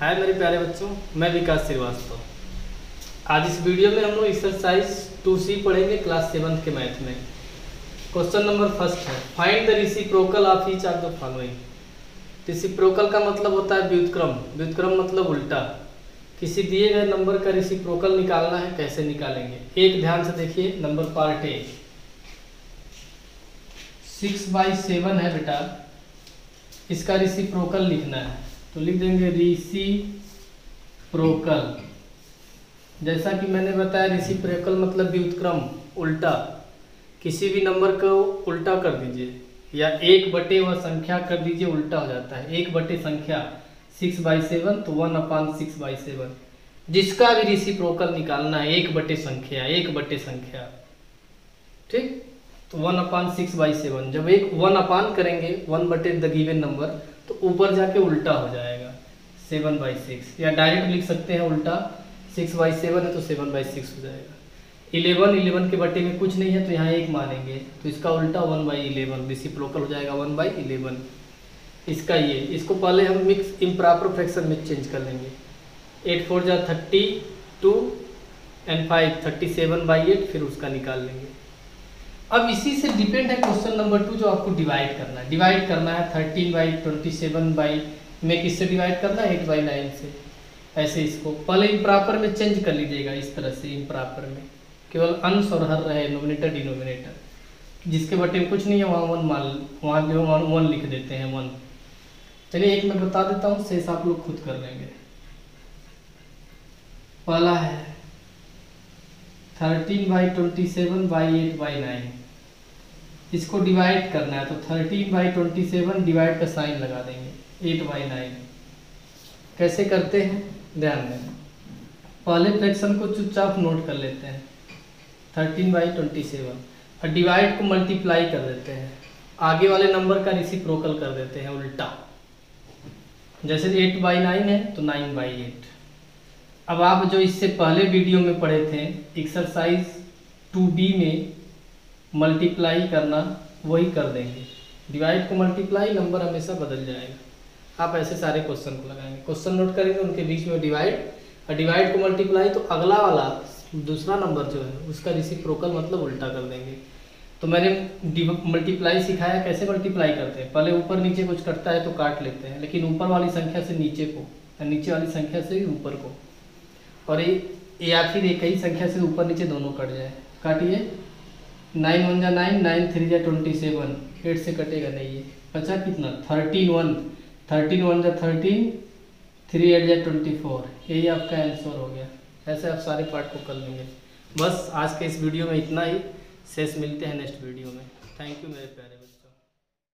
हाय मेरे प्यारे बच्चों, मैं विकास श्रीवास्तव। आज इस वीडियो में हम लोग एक्सरसाइज टू सी पढ़ेंगे क्लास सेवन्थ के मैथ में। क्वेश्चन नंबर फ़र्स्ट है find the reciprocal of each of the following reciprocal का मतलब होता है व्युतक्रम। व्युतक्रम मतलब उल्टा। किसी दिए गए नंबर का रिसिप्रोकल निकालना है, कैसे निकालेंगे? एक ध्यान से देखिए number part A six by seven है बेटा। इसका रिसिप्रोकल लिखना है। तो लिख देंगे रिसिप्रोकल जैसा कि मैंने बताया रिसिप्रोकल मतलब व्युतक्रम, उल्टा। किसी भी नंबर को उल्टा कर दीजिए, या एक बटे व संख्या कर दीजिए, उल्टा हो जाता है। एक बटे संख्या सिक्स बाई सेवन तो one upon six by seven जिसका भी ऋषि प्रोकल निकालना है, एक बटे संख्या, एक बटे संख्या। ठीक? तो one upon six by seven जब एक वन अपान करेंगे वन बटे द गिवन नंबर तो ऊपर जाके उल्टा हो जाएगा। Seven by six. या डायरेक्ट लिख सकते हैं उल्टा। सिक्स बाई सेवन है तो सेवन बाई सिक्स हो जाएगा। इलेवन इलेवन के बटे में कुछ नहीं है तो यहाँ एक मानेंगे। तो इसका उल्टा वन बाई इलेवन रिसिप्रोकल हो जाएगा वन बाई इलेवन। इसका ये, इसको पहले हम मिक्स इम्प्रॉपर फ्रैक्शन में चेंज कर लेंगे। एट फोर जा thirty two and five thirty seven by eight फिर उसका निकाल लेंगे। अब इसी से डिपेंड है क्वेश्चन नंबर टू जो आपको डिवाइड करना है। डिवाइड करना है thirteen by twenty seven by में किससे डिवाइड करना है? एट बाई नाइन से। ऐसे इसको। पहले इम्प्रॉपर में चेंज कर लीजिएगा इस तरह से इम्प्रॉपर में। केवल अंश और हर रहे नोमिनेटर डिनोमिनेटर जिसके बटे कुछ नहीं है, वहाँ वन मान, वहाँ जो वन वन लिख देते हैं वन चलिए एक मैं बता देता हूँ, शेष आप लोग खुद कर लेंगे। पहला है thirteen by twenty seven by eight by nine इसको डिवाइड करना है तो thirteen by twenty seven divide का साइन लगा देंगे एट बाई नाइन कैसे करते हैं? ध्यान दें। पहले फ्रैक्शन को चुपचाप नोट कर लेते हैं। थर्टीन बाई ट्वेंटी सेवन और डिवाइड को मल्टीप्लाई कर देते हैं। आगे वाले नंबर का रिसिप्रोकल कर देते हैं, उल्टा। जैसे एट बाई नाइन है तो नाइन बाई एट अब आप जो इससे पहले वीडियो में पढ़े थे एक्सरसाइज टू बी में मल्टीप्लाई करना वही कर देंगे। डिवाइड को मल्टीप्लाई नंबर हमेशा बदल जाएगा। आप ऐसे सारे क्वेश्चन को लगाएँगे। क्वेश्चन नोट करेंगे, उनके बीच में डिवाइड और डिवाइड को मल्टीप्लाई तो अगला वाला, दूसरा नंबर जो है, उसका रिसिप्रोकल मतलब उल्टा कर देंगे। तो मैंने मल्टीप्लाई सिखाया, कैसे मल्टीप्लाई करते हैं? पहले ऊपर नीचे कुछ कटता है तो काट लेते हैं, लेकिन ऊपर वाली संख्या से नीचे को या नीचे वाली संख्या से ऊपर को। और या फिर एक ही संख्या से ऊपर नीचे दोनों कट जाए। काटिए। नाइन वन जा नाइन नाइन थ्री जा ट्वेंटी सेवन। एट से कटेगा नहीं ये। बचा कितना? थर्टीन वन थर्टीन वन जा थर्टीन थ्री एट जा ट्वेंटी फोर यही आपका आंसर हो गया। ऐसे आप सारे पार्ट को कर लेंगे। बस आज के इस वीडियो में इतना ही। शेष मिलते हैं नेक्स्ट वीडियो में। थैंक यू मेरे प्यारे बच्चे।